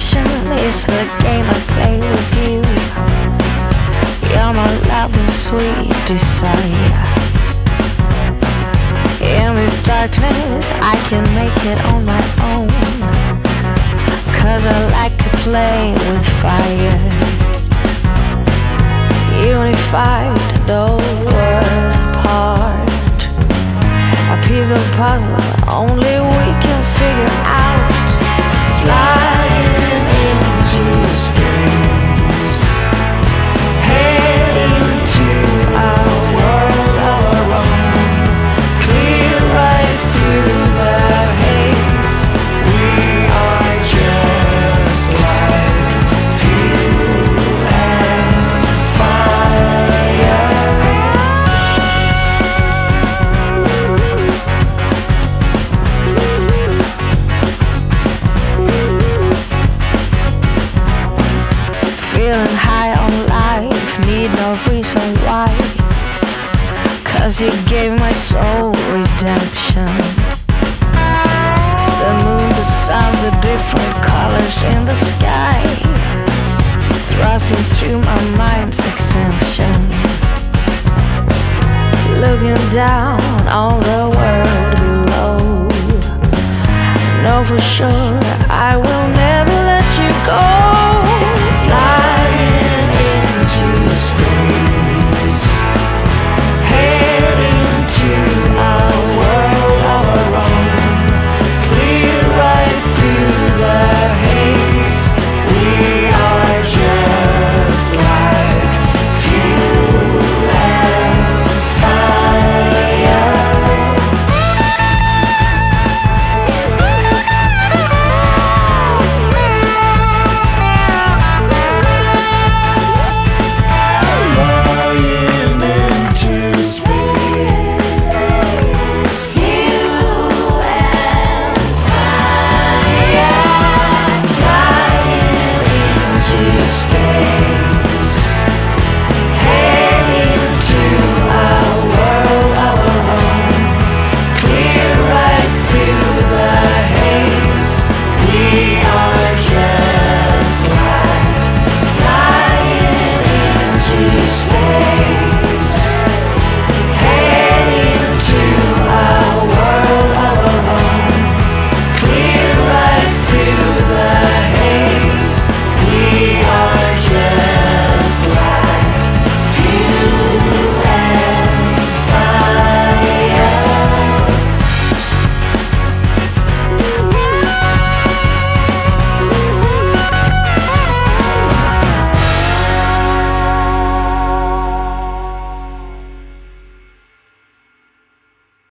just the game I play with you. You're my love and sweet desire. In this darkness, I can make it on my own. Cause I like to play with fire. Unified, though worlds apart. A piece of puzzle only we can figure out. Cause you gave my soul redemption. The moon, the sun, the different colors in the sky. Thrusting through my mind's exemption. Looking down on the world below. Know for sure